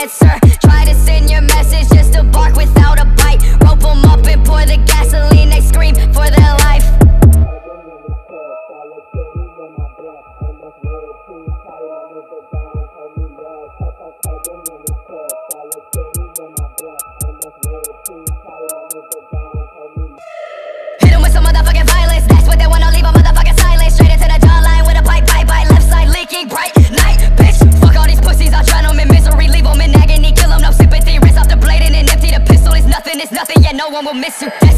answer. Try to send your message just a bark without a bite. Rope them up and pour the gasoline, they scream for their life. no one will miss you.